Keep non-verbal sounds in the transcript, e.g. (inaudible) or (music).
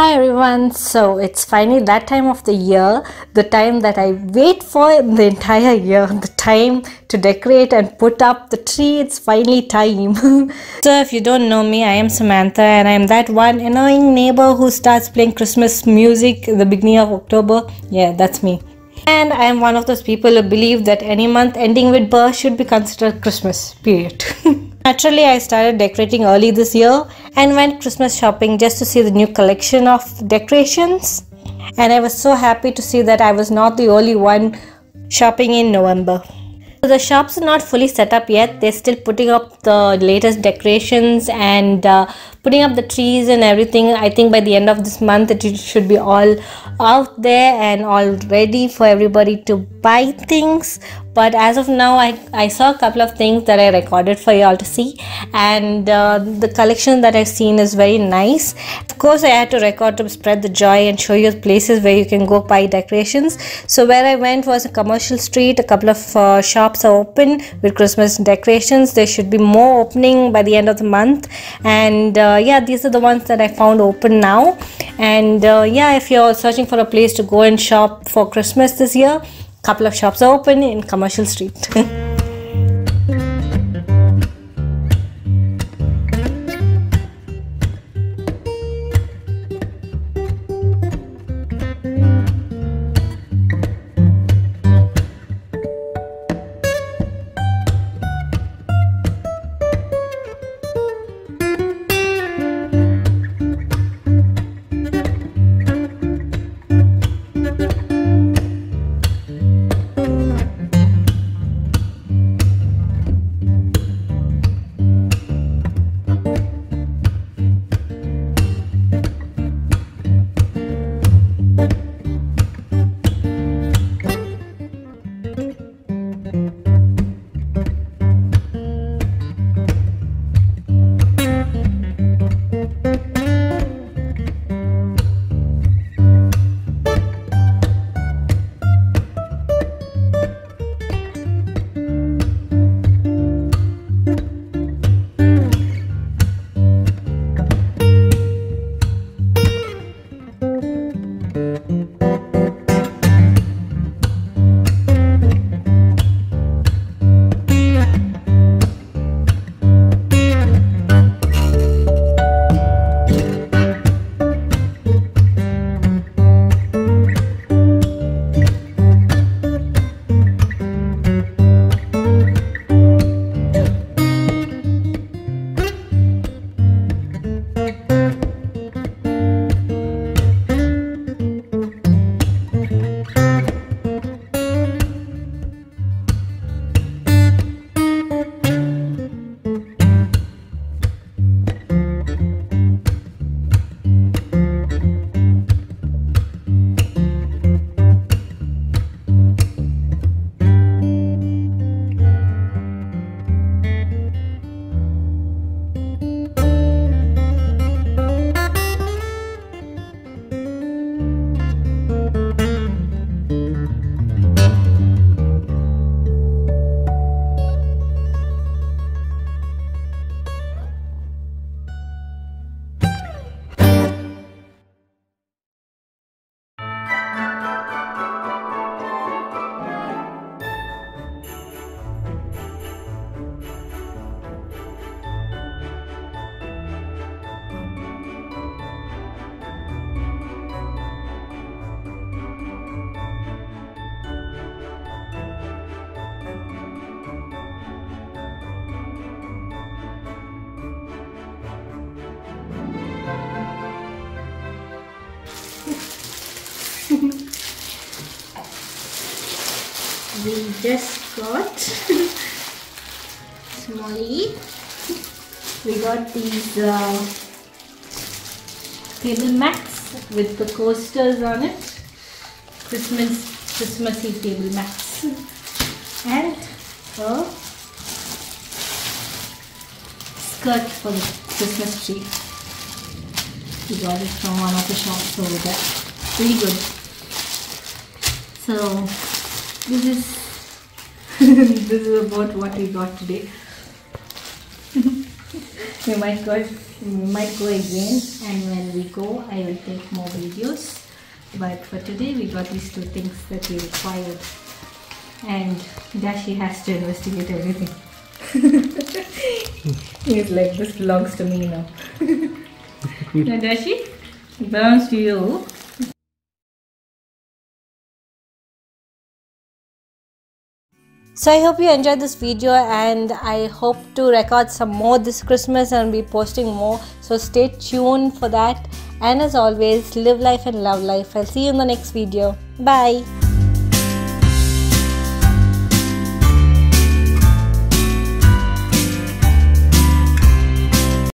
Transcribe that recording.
Hi everyone, so it's finally that time of the year, the time that I wait for the entire year, the time to decorate and put up the tree. It's finally time. (laughs) so, if you don't know me, I am Samantha and I am that one annoying neighbor who starts playing Christmas music the beginning of October. Yeah, that's me. And I am one of those people who believe that any month ending with birth should be considered Christmas, period. (laughs) Naturally, I started decorating early this year and went Christmas shopping just to see the new collection of decorations. And I was so happy to see that I was not the only one shopping in November. So the shops are not fully set up yet. They're still putting up the latest decorations and uh, putting up the trees and everything. I think by the end of this month, it should be all out there and all ready for everybody to buy things. But as of now I, I saw a couple of things that I recorded for you all to see. And uh, the collection that I've seen is very nice. Of course I had to record to spread the joy and show you places where you can go buy decorations. So where I went was a commercial street. A couple of uh, shops are open with Christmas decorations. There should be more opening by the end of the month and uh, yeah these are the ones that I found open now. And uh, yeah if you're searching for a place to go and shop for Christmas this year couple of shops are open in commercial street (laughs) (laughs) we just got (laughs) Smolly. We got these uh, table mats with the coasters on it. Christmas Christmassy table mats and a skirt for the Christmas tree. We got it from one of the shops over there. Pretty good. So this is (laughs) this is about what we got today (laughs) we might go we might go again and when we go I will take more videos but for today we got these two things that we required and Dashi has to investigate everything (laughs) he's like this belongs to me now it belongs to you So I hope you enjoyed this video and I hope to record some more this Christmas and be posting more. So stay tuned for that. And as always, live life and love life. I'll see you in the next video. Bye.